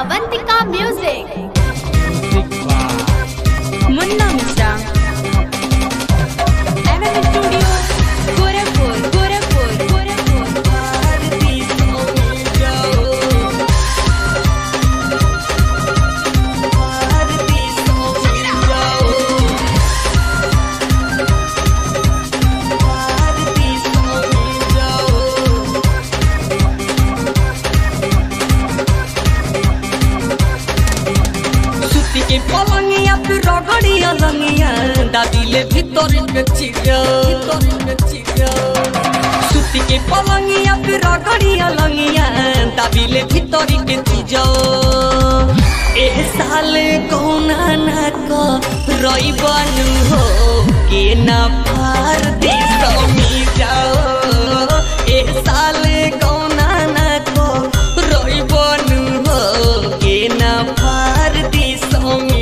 Avantika Music. रगड़िया लंगिया दादिले भीतर के चिगा भीतर के चिगा सुती के पलंगिया पे रगड़िया लंगिया दादिले भीतर के चिजा एह साल कौना ना को रई बनू हो, के ना फार दे समी जाओ एह साल कौना ना को रई बनू हो, के ना फार दे समी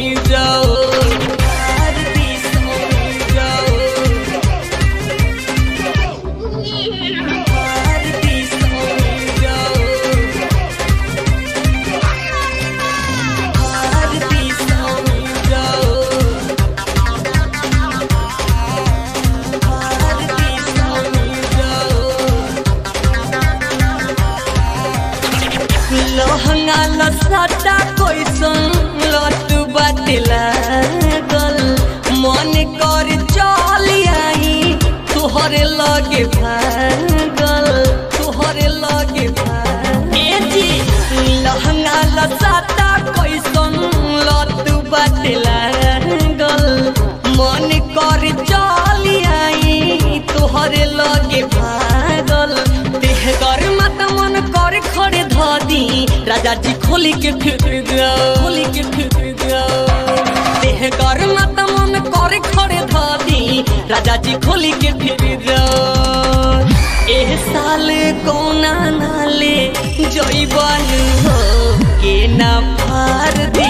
लहंगा लसाटा कोइसन लट बाटिला गल। मन कर चल आई तोहरे लगे भागल। राजा जी खोली के फिर खोली के फिर देह कर माता मन कर खड़े धादी राजा जी खोली के फिर एह साल कोना नाले, जइबन हो, के ना फार दी।